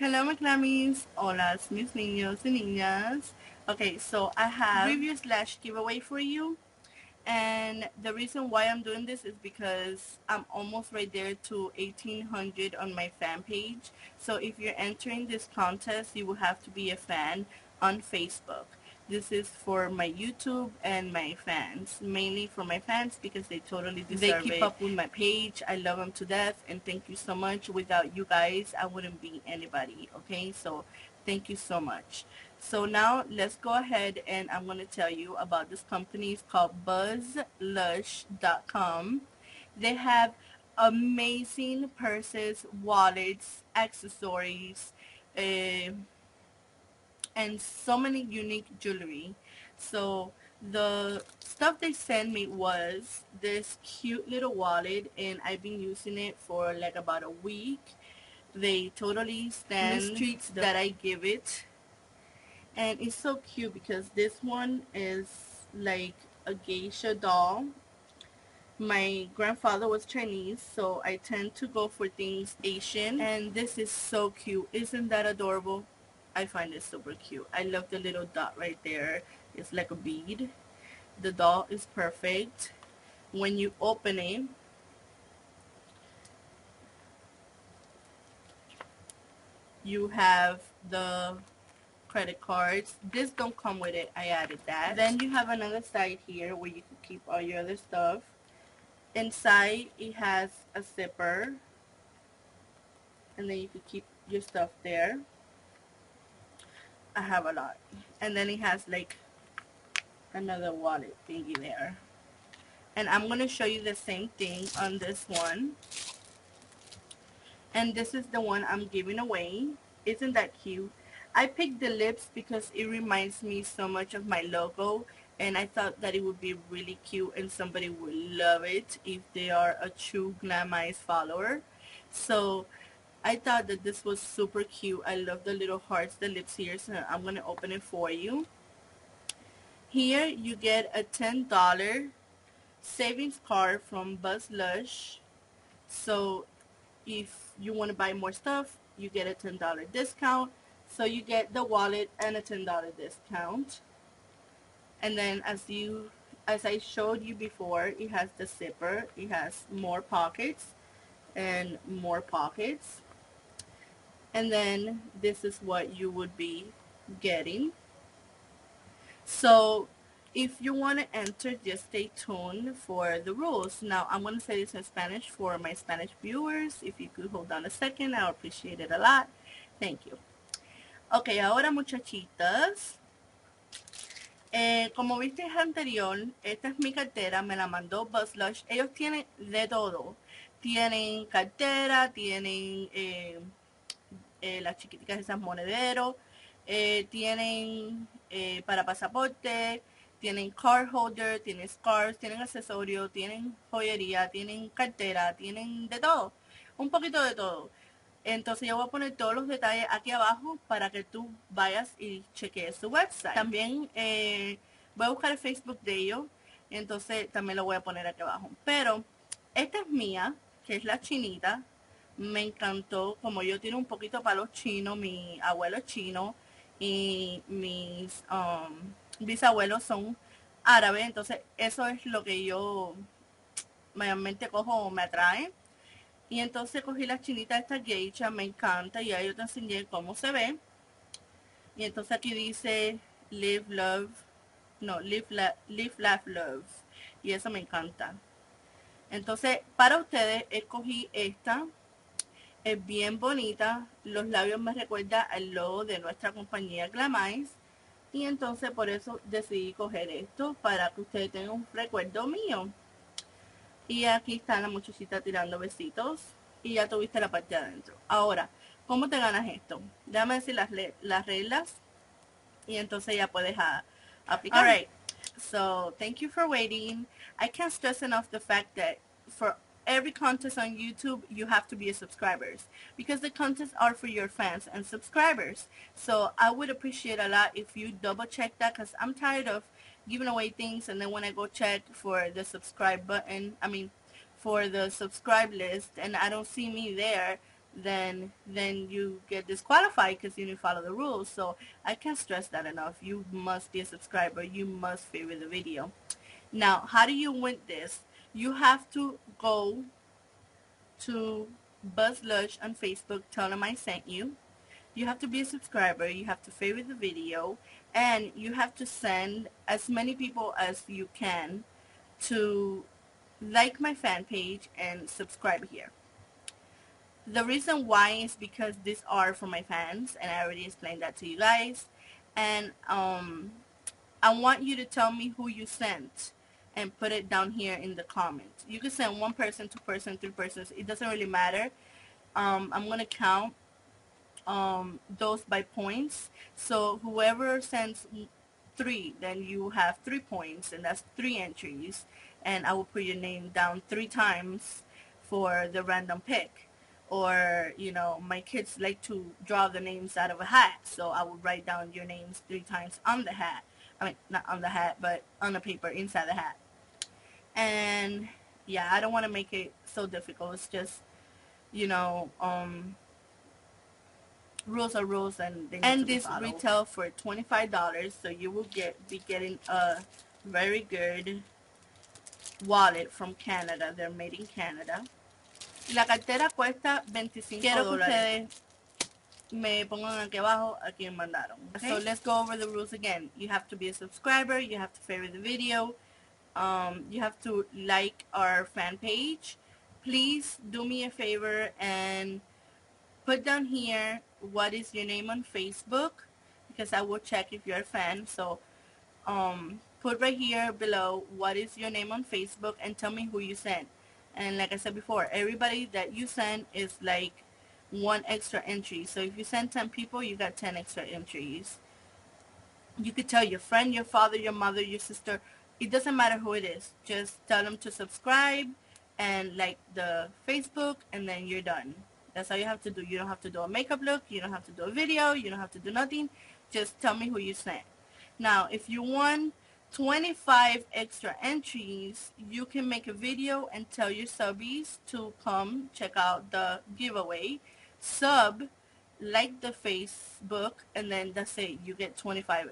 Hello, McLamies. Hola, mis niños y niñas. Okay, so I have review slash giveaway for you. And the reason why I'm doing this is because I'm almost right there to 1800 on my fan page. So if you're entering this contest, you will have to be a fan on Facebook. This is for my YouTube and my fans. Mainly for my fans because they totally deserve it. They keep it. up with my page. I love them to death. And thank you so much. Without you guys, I wouldn't be anybody. Okay? So thank you so much. So now let's go ahead and I'm going to tell you about this company. It's called BuzzLush.com. They have amazing purses, wallets, accessories, uh, and so many unique jewelry. So the stuff they sent me was this cute little wallet and I've been using it for like about a week. They totally stand the treats that I give it. And it's so cute because this one is like a geisha doll. My grandfather was Chinese, so I tend to go for things Asian. And this is so cute. Isn't that adorable? I find it super cute. I love the little dot right there. It's like a bead. The doll is perfect. When you open it, you have the credit cards. This don't come with it. I added that. Then you have another side here where you can keep all your other stuff. Inside it has a zipper. And then you can keep your stuff there. I have a lot. And then it has like another wallet thingy there. And I'm going to show you the same thing on this one. And this is the one I'm giving away. Isn't that cute? I picked the lips because it reminds me so much of my logo. And I thought that it would be really cute and somebody would love it if they are a true Glameyez follower. So I thought that this was super cute. I love the little hearts, the lips here, so I'm going to open it for you. Here you get a $10 savings card from BuzzLush. So if you want to buy more stuff, you get a $10 discount. So you get the wallet and a $10 discount. And then as you as I showed you before, it has the zipper. It has more pockets and more pockets and then this is what you would be getting. So if you want to enter just stay tuned for the rules. Now I'm going to say this in Spanish for my Spanish viewers. If you could hold on a second I appreciate it a lot. Thank you. Ok ahora muchachitas. Eh, como viste anterior esta es mi cartera me la mandó BuzzLush ellos tienen de todo. Tienen cartera tienen eh, eh, las chiquiticas esas monederos, eh, tienen eh, para pasaporte, tienen card holder, tienen scarves, tienen accesorios, tienen joyería, tienen cartera, tienen de todo, un poquito de todo. Entonces yo voy a poner todos los detalles aquí abajo para que tú vayas y chequees su website. También voy a buscar el Facebook de ellos, entonces también lo voy a poner aquí abajo. Pero esta es mía, que es la chinita, me encantó, como yo tiene un poquito para los chinos, mi abuelo chino y mis um, bisabuelos son árabes, entonces eso es lo que yo mayormente cojo, me atrae. Y entonces cogí la chinita esta geisha, me encanta, y ahí yo te enseñé cómo se ve. Y entonces aquí dice Live Love, no, Live, live Laugh, Love. Y eso me encanta. Entonces, para ustedes escogí esta es bien bonita. Los labios me recuerda al logo de nuestra compañía Glameyes. Y entonces por eso decidí coger esto para que ustedes tengan un recuerdo mío. Y aquí está la muchachita tirando besitos. Y ya tuviste la parte de adentro. Ahora, ¿cómo te ganas esto? Déjame decir las, las reglas. Y entonces ya puedes aplicar. Alright. So, thank you for waiting. I can't stress enough the fact that for every contest on YouTube, you have to be a subscribers because the contests are for your fans and subscribers. So I would appreciate a lot if you double check that because I'm tired of giving away things and then when I go check for the subscribe button, I mean, for the subscribe list and I don't see me there, then then you get disqualified because you didn't follow the rules. So I can't stress that enough. You must be a subscriber. You must favorite the video. Now, how do you win this? You have to go to BuzzLush on Facebook, tell them I sent you. You have to be a subscriber. You have to favorite the video. And you have to send as many people as you can to like my fan page and subscribe here. The reason why is because these are for my fans and I already explained that to you guys. And um, I want you to tell me who you sent and put it down here in the comments. You can send one person, two person, three persons. It doesn't really matter. Um, I'm going to count um, those by points. So whoever sends three, then you have three points, and that's three entries. And I will put your name down three times for the random pick. Or, you know, my kids like to draw the names out of a hat, so I will write down your names three times on the hat. I mean, not on the hat, but on the paper inside the hat. And, yeah, I don't want to make it so difficult. It's just, you know, um, rules are rules and they and this retail for $25 so you will get be getting a very good wallet from Canada they're made in Canada la cartera cuesta 25 quiero ustedes me pongan aquí abajo a quien mandaron okay. so let's go over the rules again you have to be a subscriber you have to favorite the video um, you have to like our fan page please do me a favor and put down here what is your name on Facebook because I will check if you're a fan. So um, put right here below what is your name on Facebook and tell me who you sent. And like I said before, everybody that you send is like one extra entry. So if you send 10 people, you got 10 extra entries. You could tell your friend, your father, your mother, your sister. It doesn't matter who it is. Just tell them to subscribe and like the Facebook and then you're done. That's all you have to do. You don't have to do a makeup look. You don't have to do a video. You don't have to do nothing. Just tell me who you sent. Now, if you want 25 extra entries, you can make a video and tell your subbies to come check out the giveaway. Sub, like the Facebook, and then that's it. You get 25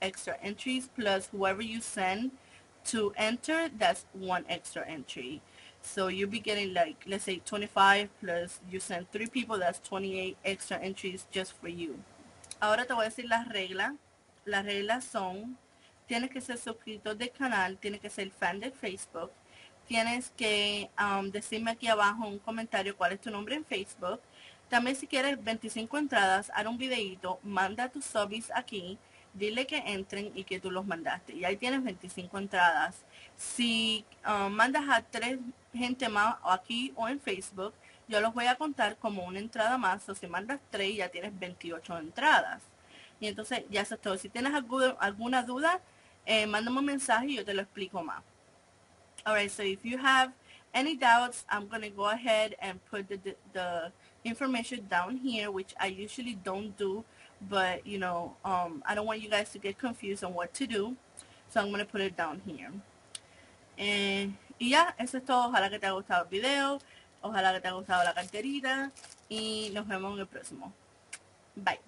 extra entries plus whoever you send to enter, that's one extra entry. So you'll be getting like, let's say 25 plus you send three people, that's 28 extra entries just for you. Ahora te voy a decir las reglas. Las reglas son, tienes que ser suscrito del canal, tienes que ser fan de Facebook, tienes que um, decirme aquí abajo un comentario cuál es tu nombre en Facebook. También si quieres 25 entradas, haz un videito, manda tus subbies aquí, dile que entren y que tú los mandaste. Y ahí tienes 25 entradas. Si um, mandas a tres gente más aquí o en Facebook, yo los voy a contar como una entrada más. O si mandas tres, ya tienes 28 entradas. Y entonces ya eso es todo. Si tienes alguna, duda, eh, mándame un mensaje y yo te lo explico más. Alright, so if you have any doubts, I'm going to go ahead and put the information down here, which I usually don't do. But, you know, um, I don't want you guys to get confused on what to do. So I'm going to put it down here. Eh, y ya, eso es todo. Ojalá que te haya gustado el video. Ojalá que te haya gustado la carterita. Y nos vemos en el próximo. Bye.